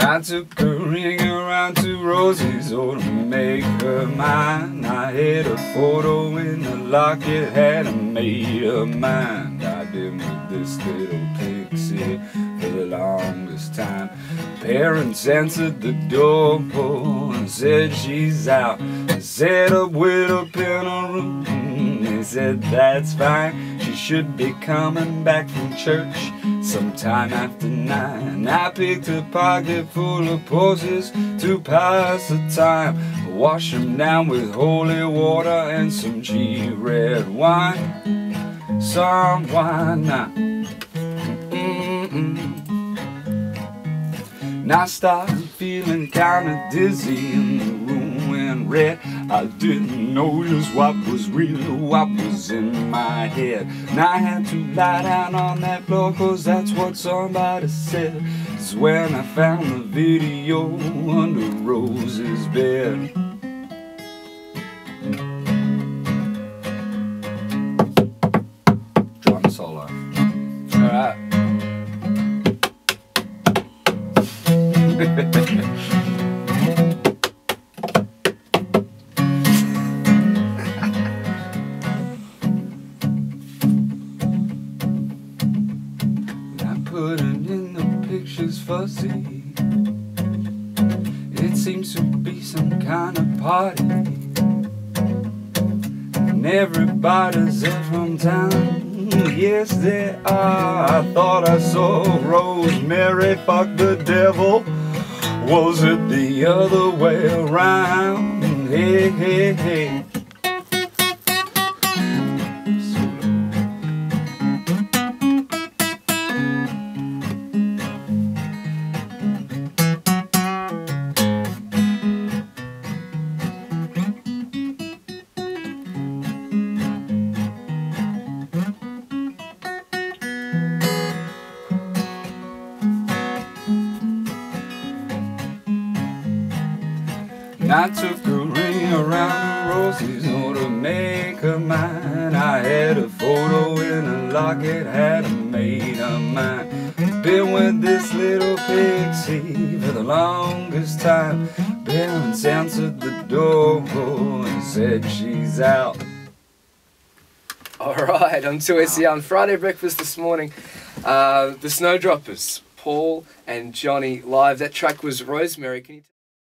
I took a ring around to Rosie's oh to make her mine. I hid a photo in the locket, had a made of mind. I've been with this little pixie for the longest time. Parents answered the door and said she's out. Set up with a a room. They said that's fine. She should be coming back from church sometime after nine. I picked a pocket full of posies to pass the time. Wash them down with holy water and some G red wine. Some wine now. Now I started feeling kinda dizzy in the red. I didn't know just what was real what was in my head. Now I had to lie down on that floor cause that's what somebody said. It's when I found the video under Rose's bed. Drum solo Alright putting in the pictures fuzzy. It seems to be some kind of party. And everybody's there from town. Yes, they are. I thought I saw Rosemary fuck the devil. Was it the other way around? Hey, hey, hey. I took a ring around Rosie's oh to make her mine. I had a photo in a locket, had a made of mine. Been with this little pixie for the longest time. Parents answered the door and said she's out. Alright, on 2SER on Friday breakfast this morning. Uh, the Snowdroppers, Paul and Johnny live. That track was Rosemary. Can you